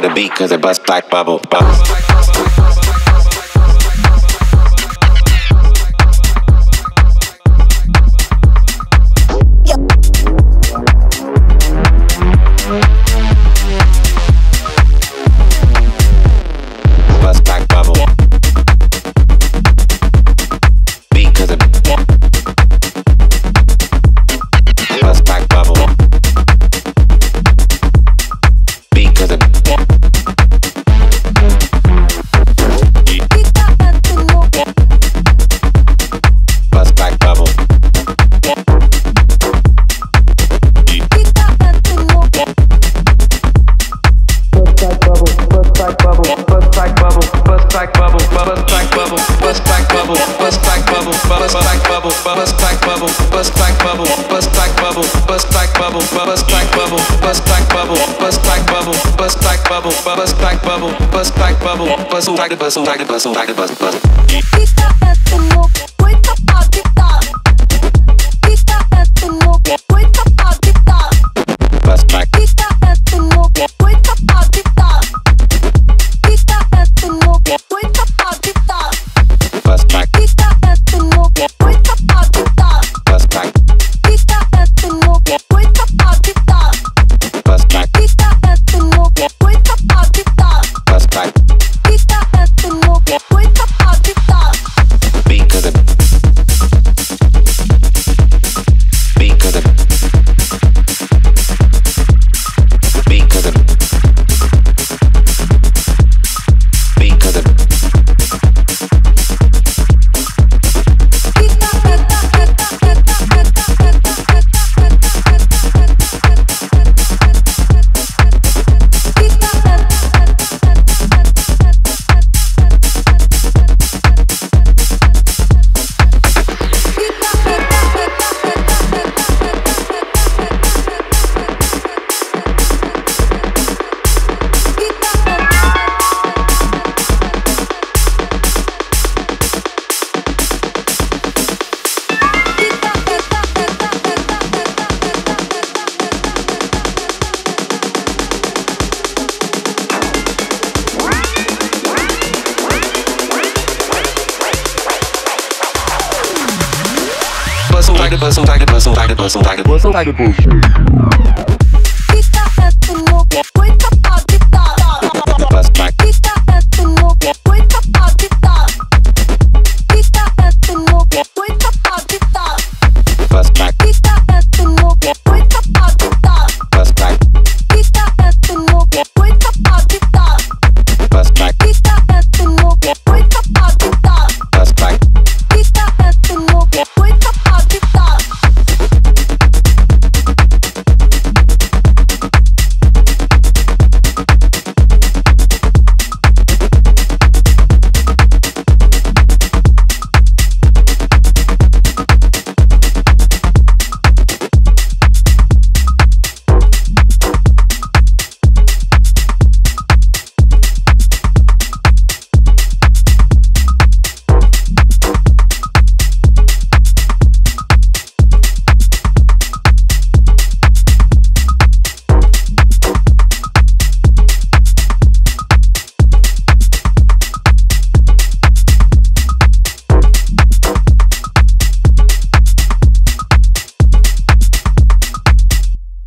with the beat, cause it bust like bubble. bubble. Bust like bubble, bust like bubble, bust like bubble, bust like bubble, bust like bubble, bust like bubble, bust like bubble, bust like bubble, bust like bubble, bust like bubble, bust like bubble, bust like bubble, bust like bust like bust like bust. Bust Takip bustle, takip bustle, takip bustle, takip bustle, takip bustle. Kita ketemu, kita pagi tak. Kita ketemu, kita pagi tak. Kita ketemu, kita pagi tak. Kita ketemu, kita pagi tak. Kita ketemu, kita pagi tak.